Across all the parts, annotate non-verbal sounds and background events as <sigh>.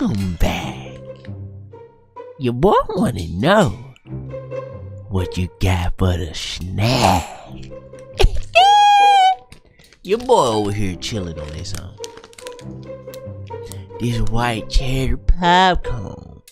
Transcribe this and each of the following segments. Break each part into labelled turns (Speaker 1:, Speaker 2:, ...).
Speaker 1: Welcome back. Your boy wanna know what you got for the snack. <laughs> Your boy over here chilling on his own. This white cherry popcorn.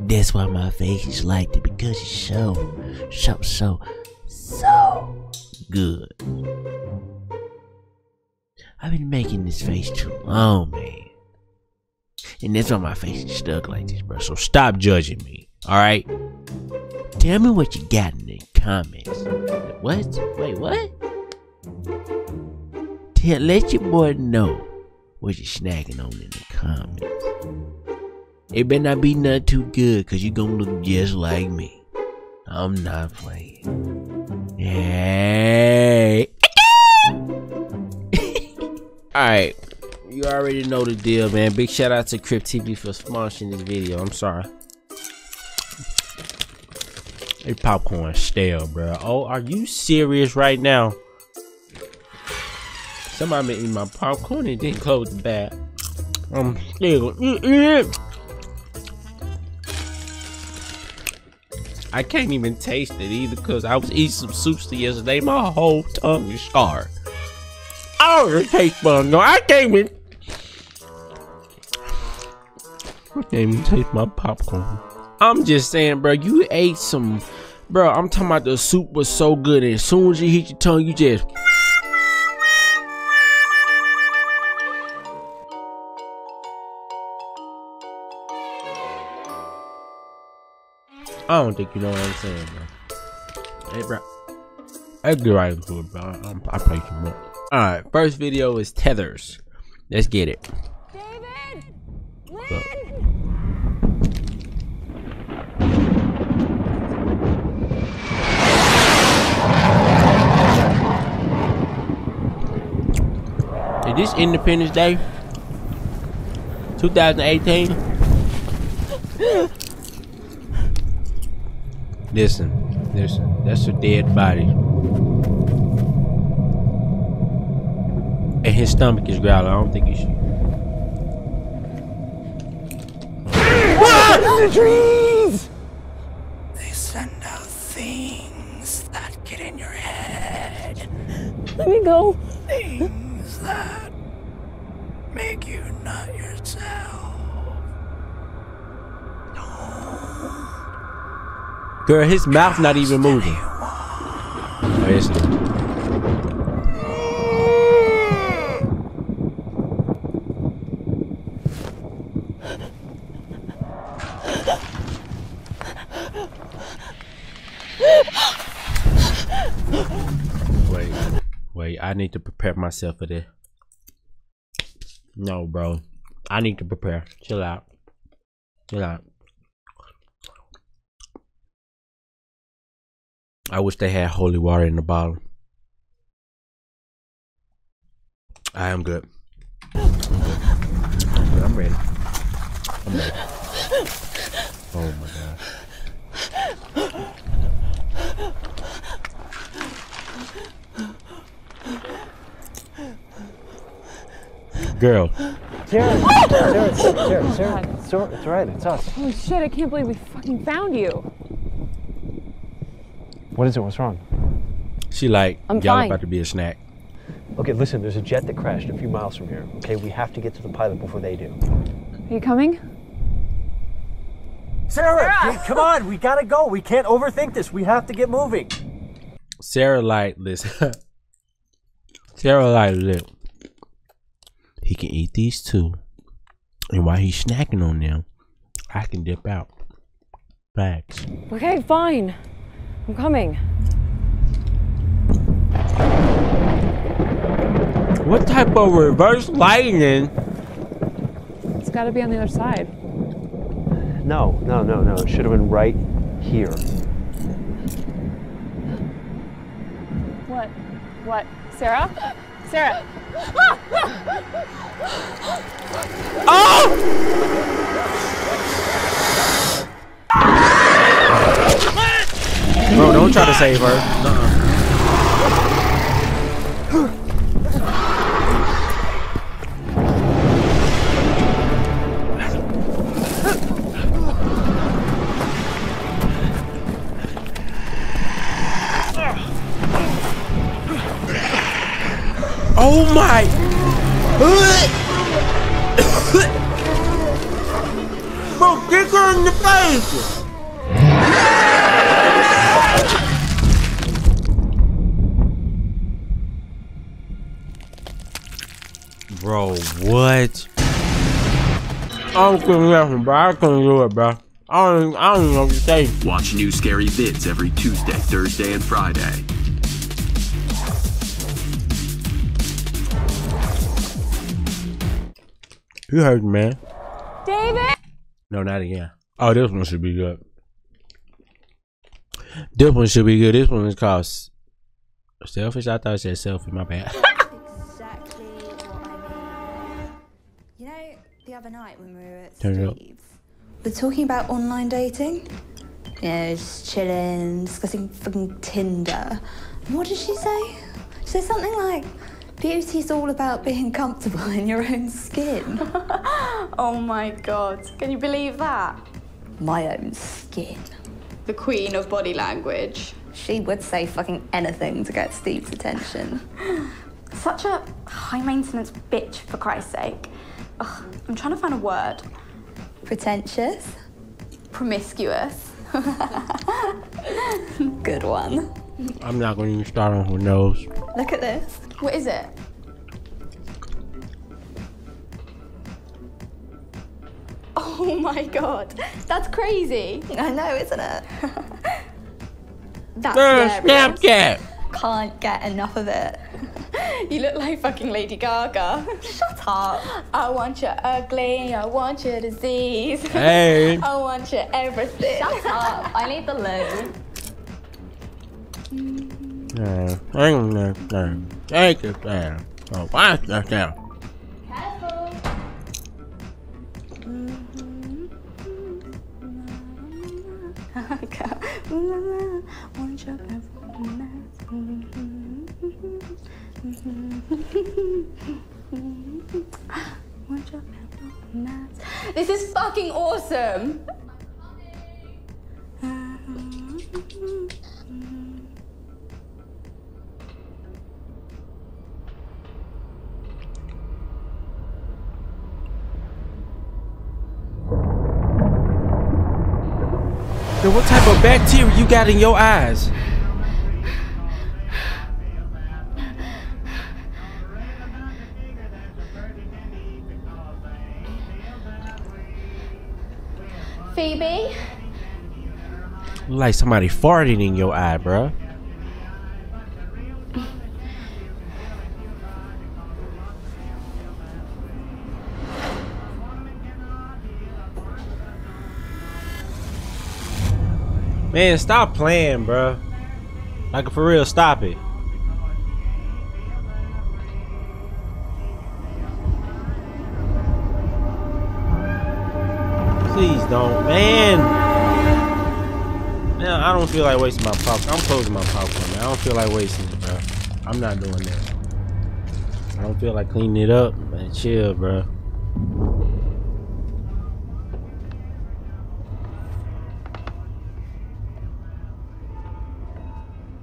Speaker 1: That's why my face is like that because it's so, so, so, so good. I've been making this face too long, man. And that's why my face is stuck like this, bro. So stop judging me, alright? Tell me what you got in the comments. What? Wait, what? Tell, let your boy know what you're snacking on in the comments. It better not be nothing too good, cause you're gonna look just like me. I'm not playing. Hey. <laughs> Alright. You already know the deal, man. Big shout out to Crypt TV for sponsoring this video. I'm sorry. Hey, popcorn stale, bro. Oh, are you serious right now? Somebody been eating my popcorn and didn't close the bag. I'm still eating. I can't even taste it either because I was eating some sushi yesterday. My whole tongue is scarred. I don't even taste fun. No, I can't even. Can't taste my popcorn. I'm just saying, bro. You ate some, bro. I'm talking about the soup was so good, and as soon as you hit your tongue, you just. I don't think you know what I'm saying, bro. Hey, bro. Let's get right into it, bro. I'm, I play too much. Alright, first video is tethers. Let's get it.
Speaker 2: David!
Speaker 1: This Independence Day? 2018? listen, listen. That's a dead body. And his stomach is growling. I don't think you should. Trees.
Speaker 3: They send out things that get in your head.
Speaker 2: Let me go.
Speaker 3: Things that
Speaker 1: Girl, his mouth not even moving. Oh, yes. Wait, wait, I need to prepare myself for this. No, bro. I need to prepare. Chill out. Chill out. I wish they had holy water in the bottle. I am good. I'm good. I'm ready. I'm ready. Oh my god. Girl,
Speaker 4: Sarah, Sarah, Sarah, Sarah, it's all- it's all right. It's us.
Speaker 2: Holy shit, I can't believe we fucking found you.
Speaker 4: What is it? What's wrong?
Speaker 1: she like
Speaker 2: I'm
Speaker 1: y'all
Speaker 2: fine.
Speaker 1: about to be a snack.
Speaker 4: Okay, listen. There's a jet that crashed a few miles from here. Okay, we have to get to the pilot before they do.
Speaker 2: Are you coming?
Speaker 5: Sarah, k- come on, we gotta go. We can't overthink this. We have to get moving.
Speaker 1: Sarah like listen. <laughs> Sarah like look. He can eat these two. And while he's snacking on them, I can dip out. Facts.
Speaker 2: Okay, fine. I'm coming.
Speaker 1: What type of reverse lightning?
Speaker 2: It's gotta be on the other side.
Speaker 4: No, no, no, no. It should have been right here.
Speaker 2: What? What? Sarah? Sarah!
Speaker 1: Bro, Don't try to save her. Uh-uh. Oh my! <coughs> Bro, kick her in the face! Bro, what? I couldn't nothing, bro. I couldn't do it, bro. I don't, I don't even know what to say.
Speaker 6: Watch new scary vids every Tuesday, Thursday, and Friday.
Speaker 1: You heard me, man.
Speaker 2: David!
Speaker 1: No, not again. Oh, this one should be good. This one should be good. This one is called Selfish. I thought it said selfie. My bad. <laughs>
Speaker 7: other night when we were at
Speaker 1: Turn it.
Speaker 7: Steve's, we were talking about online dating. You know, just chilling, discussing fucking Tinder. And what did she say? She said something like, beauty's all about being comfortable <laughs> in your own skin. <laughs>
Speaker 8: Oh my god, can you believe that?
Speaker 7: My own skin.
Speaker 8: The queen of body language.
Speaker 7: She would say fucking anything to get Steve's attention. <laughs>
Speaker 8: Such a high maintenance bitch, for Christ's sake. Ugh, I'm trying to find a word.
Speaker 7: Pretentious?
Speaker 8: Promiscuous. <laughs>
Speaker 7: Good one.
Speaker 1: I'm not going to even start on with those.
Speaker 7: Look at this.
Speaker 8: What is it? Oh my god, that's crazy.
Speaker 7: I know, isn't it? <laughs>
Speaker 8: That's
Speaker 1: Uh,
Speaker 8: hilarious.
Speaker 1: Snapchat.
Speaker 7: Can't get enough of it. <laughs>
Speaker 8: You look like fucking Lady Gaga. <laughs>
Speaker 7: Shut up.
Speaker 8: I want your ugly, I want your disease.
Speaker 1: Hey. <laughs>
Speaker 8: I want your everything.
Speaker 7: Shut up. I need the loo.
Speaker 1: Uh, hang on there. Take it down. Oh, watch that down.
Speaker 8: Want your Mm-hmm. <laughs> This is fucking awesome.
Speaker 1: Yo, what type of bacteria you got in your eyes? Like somebody farting in your eye, bruh. Man, stop playing, bro. Like for real, stop it. Please don't, man. I don't feel like wasting my popcorn. I'm closing my popcorn, man. I don't feel like wasting it, bro. I'm not doing that. I don't feel like cleaning it up, man. Chill, bro.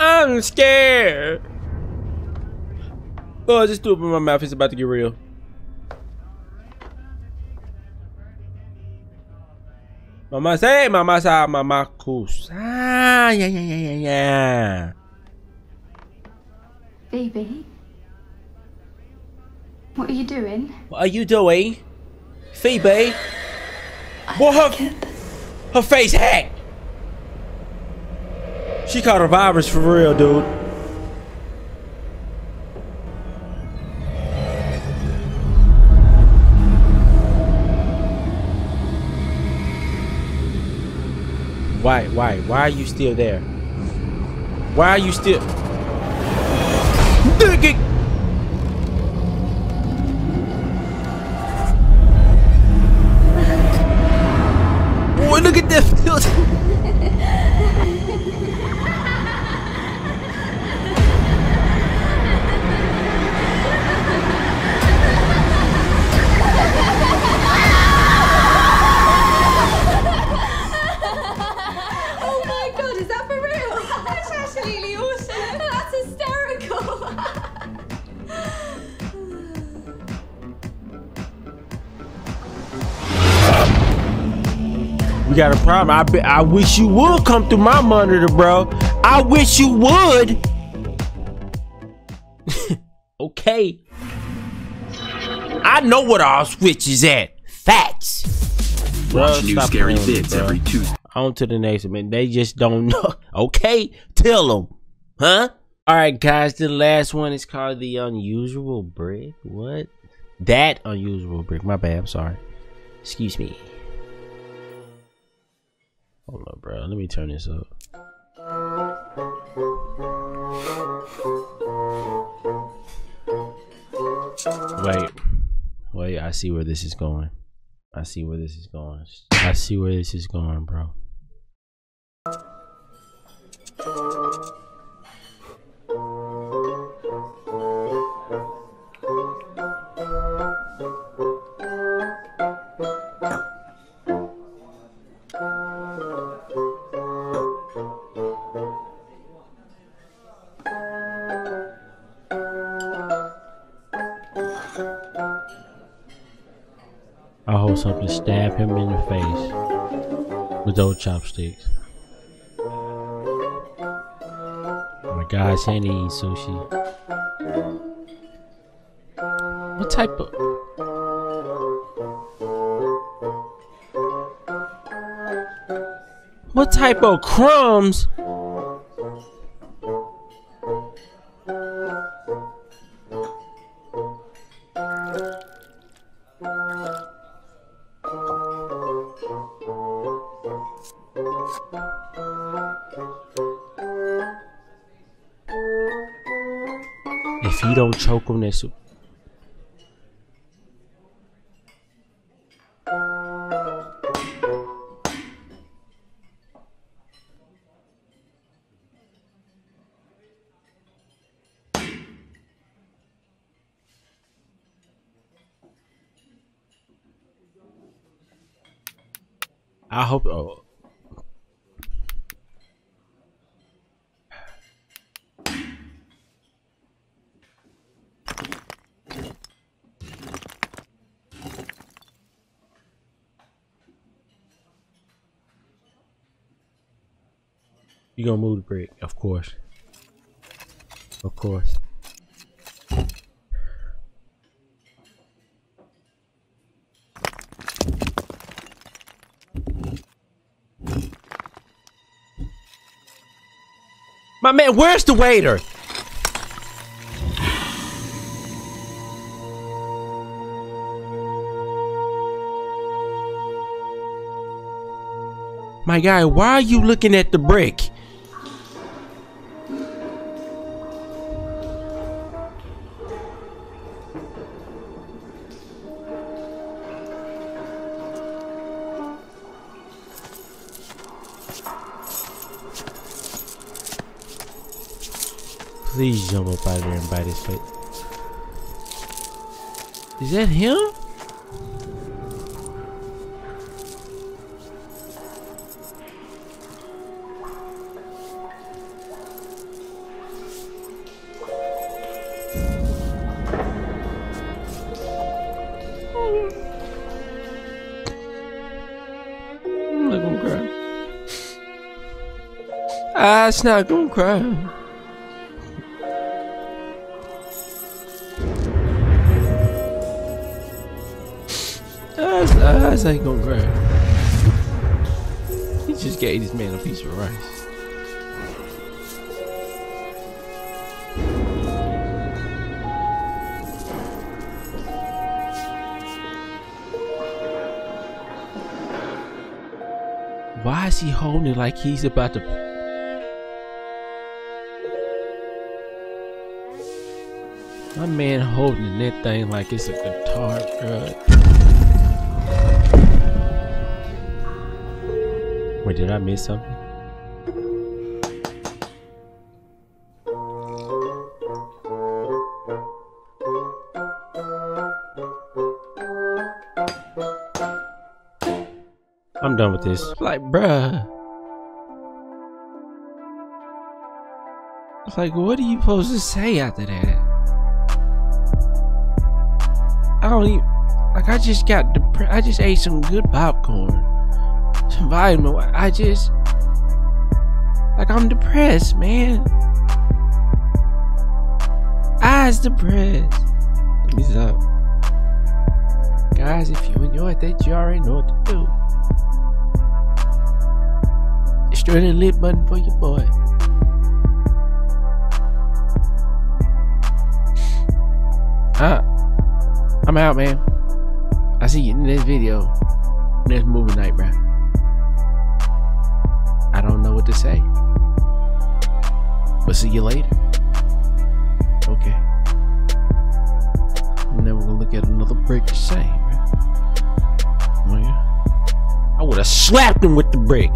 Speaker 1: I'm scared. Oh, this in my mouth. It's about to get real. Mama say, mama sa, mama kus. Ah, yeah, yeah, yeah, yeah, yeah.
Speaker 8: Phoebe? What are you doing?
Speaker 1: What are you doing? Phoebe? What her, her face hacked. She caught a virus for real, dude. Why, why, why are you still there? Why are you still? Got a problem. I be, I wish you would come through my monitor, bro. I wish you would. <laughs> okay. I know what our switch is at. Facts.
Speaker 6: Watch new scary
Speaker 1: playing
Speaker 6: bits
Speaker 1: bro.
Speaker 6: every Tuesday.
Speaker 1: On to the next one, man. They just don't know. <laughs> Okay, tell them, huh? All right, guys. The last one is called the unusual brick. What? That unusual brick. My bad. I'm sorry. Excuse me. Hold on, bro. Let me turn this up. Wait. Wait, I see where this is going. I see where this is going. I see where this is going, bro. Hope something stab him in the face with those chopsticks. Oh my gosh, Henny eats sushi. What type of What type of crumbs? This, I hope. Oh. Gonna move the brick, of course. Of course. My man, where's the waiter? My guy, why are you looking at the brick? Please jump up out of there and bite his face. Is that him? It's not gonna cry. Eyes, eyes uh, ain't gonna cry. He just gave this man a piece of rice. Why is he holding it like he's about to? My man holding that thing like it's a guitar, bro. Wait, did I miss something? I'm done with this. Like, bruh. Like, what are you supposed to say after that? I don't even. Like, I just got. Depre- I just ate some good popcorn. some vitamin. I just like I'm depressed, man. I's depressed. Let me stop. Guys, if you enjoyed that, you already know what to do. Straight and lit button for your boy. Huh? I'm out, man. I see you in this video. Next movie night, bruh. I don't know what to say. But see you later. Okay. I'm never gonna look at another brick the same, bruh. Oh, yeah. I would have slapped him with the brick.